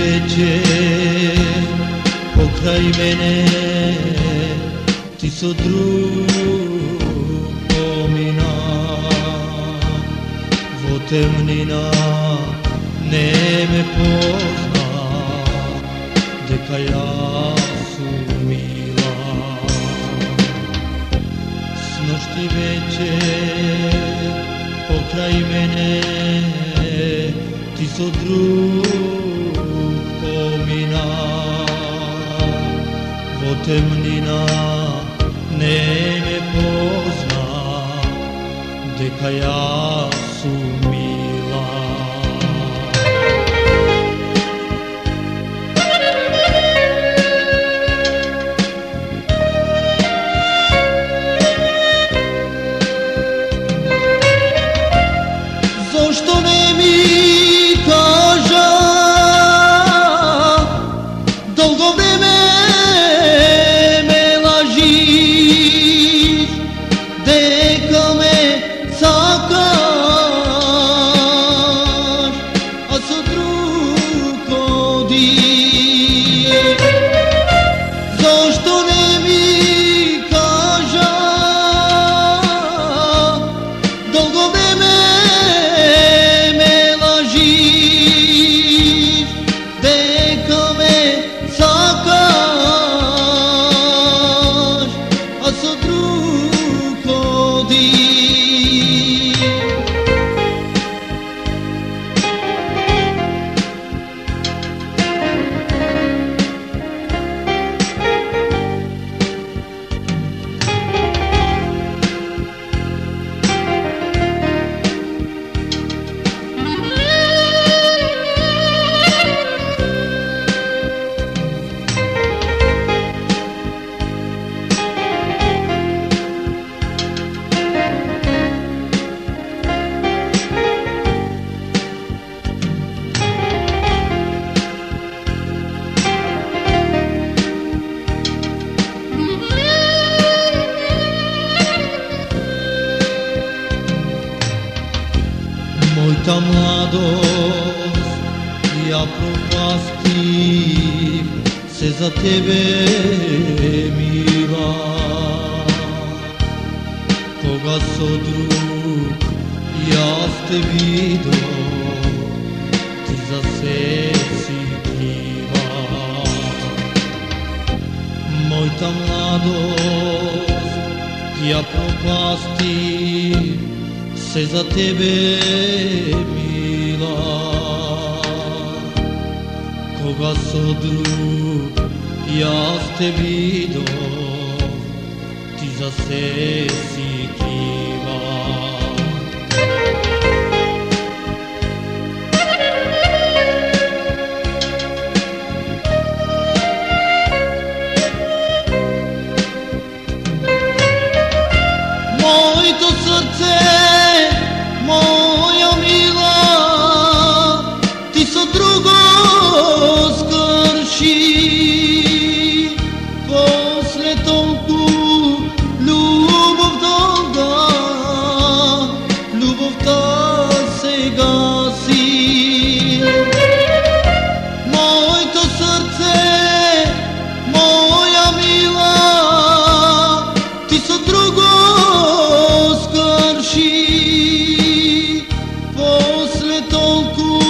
Вече. Покрај мене ти со друг помина. Во темнина не ме позна дека јас сум мила сношти вече покрај мене ти со друг temnina ne me pozna Deka ja su Ja propastim se za tebe mila Koga so drug ja ste vido ti za se si kriva Moj ta mladost ja za tebe mila Koga so drug ja ste vido ti za se si tão curto.